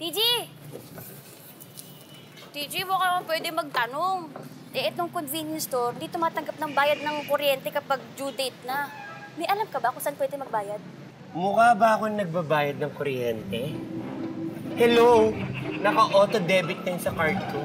TG! TG, baka naman pwede magtanong. Eh, itong convenience store, di tumatanggap ng bayad ng kuryente kapag due date na. May alam ka ba kung saan pwede magbayad? Mukha ba akong nagbabayad ng kuryente? Hello? Naka-auto-debit na sa card ko.